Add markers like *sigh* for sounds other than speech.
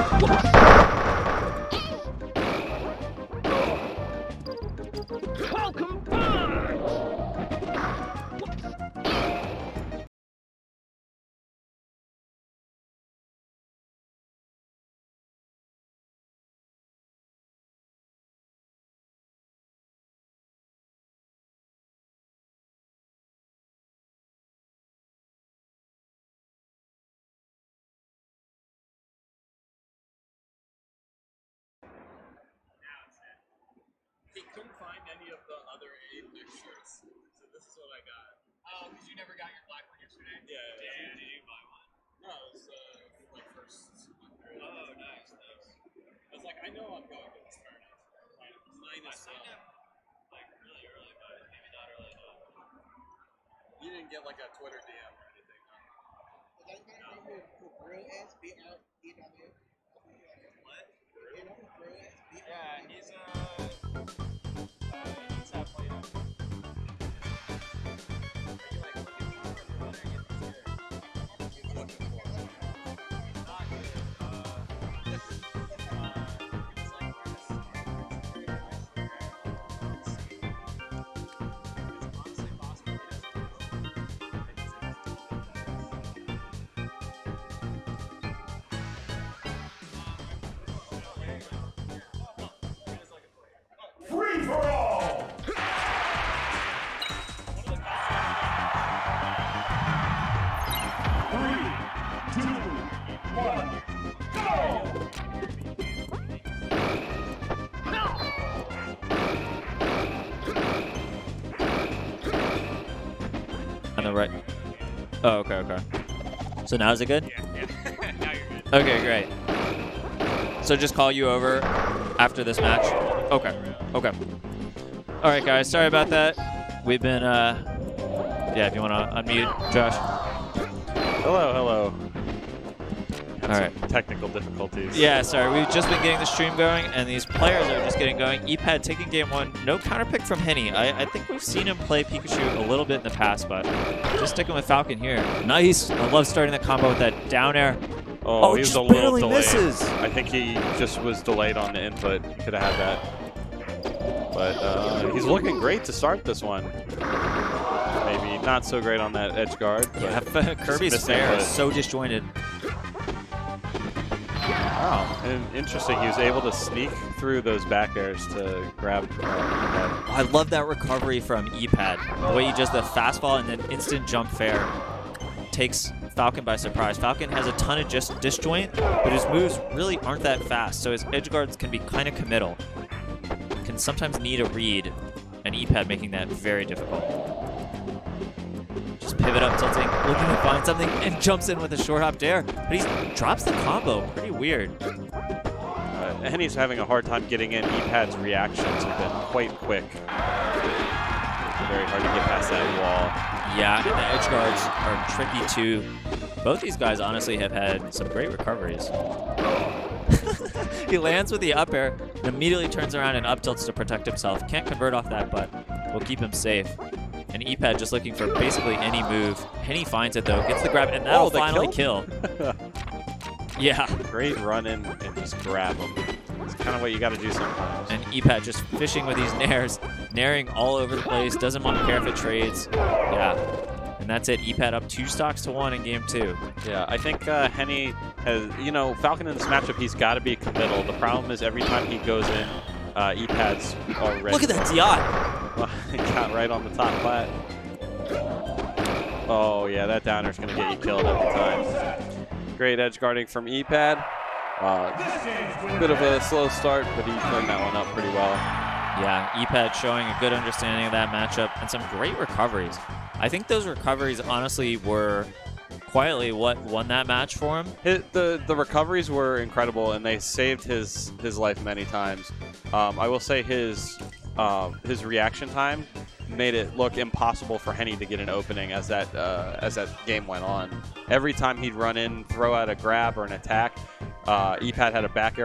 He *laughs* Oh, because you never got your black one yesterday. Yeah, Did yeah. you? Did you buy one? No, it was uh, like first. one through. Oh, nice, nice. I was like, I know I'm going to this tournament. Like, I minus signed some. up like really early, but maybe not early enough. You didn't get like a Twitter DM or anything. No? Does anybody know who, who Brill? B R E W. What? You know who Brill is? B R Yeah, he's uh, uh for all! Three, two, one, go! On the right. Oh, okay, okay. So now is it good? Yeah, yeah. *laughs* now you're good. Okay, great. So just call you over after this match? Okay, okay. All right, guys, sorry about that. We've been, uh, yeah, if you want to unmute, Josh. Hello, hello. Had All right. technical difficulties. Yeah, sorry, we've just been getting the stream going, and these players are just getting going. EPAD taking game one, no counter pick from Henny. I, I think we've seen him play Pikachu a little bit in the past, but just sticking with Falcon here. Nice. I love starting the combo with that down air. Oh, Oh, he was a little delayed. misses. I think he just was delayed on the input. He could have had that. But uh, he's looking great to start this one. Maybe not so great on that edge guard. Yeah, *laughs* Kirby's fair is so disjointed. Wow, and interesting. He was able to sneak through those back airs to grab. Uh, that. I love that recovery from EPAD. The way he does the fastball and then instant jump fair takes Falcon by surprise. Falcon has a ton of just disjoint, but his moves really aren't that fast, so his edge guards can be kind of committal. Sometimes need a read, and EPAD making that very difficult. Just pivot up, tilting, looking to find something, and jumps in with a short hop dair. But he drops the combo. Pretty weird. Uh, Henny's having a hard time getting in. EPAD's reactions have been quite quick. Very hard to get past that wall. Yeah, and the edge guards are tricky too. Both these guys honestly have had some great recoveries. *laughs* he lands with the up air and immediately turns around and up tilts to protect himself. Can't convert off that, but will keep him safe. And EPAD just looking for basically any move. Henny finds it though, gets the grab, and that'll Oh, finally kill. *laughs* yeah, Great run in and just grab him. It's kind of what you got to do sometimes. and EPAD just fishing with these *laughs* nairs, nairing all over the place, doesn't want to care if it trades. Yeah. And that's it. EPAD up two stocks to one in game two. Yeah, I think uh, Henny has, you know, Falcon in this matchup, he's got to be committal. The problem is every time he goes in, uh, E-Pad's already. Look at that DI. *laughs* Got right on the top flat. Oh, yeah, that downer's going to get you killed every time. Great edge guarding from E-Pad. Uh, bit of a slow start, but he turned that one up pretty well. Yeah, EPAD showing a good understanding of that matchup and some great recoveries. I think those recoveries honestly were quietly what won that match for him. His, the the recoveries were incredible, and they saved his his life many times. Um, I will say his uh, his reaction time made it look impossible for Henny to get an opening as that uh, as that game went on. Every time he'd run in, throw out a grab or an attack, uh, EPAD had a back air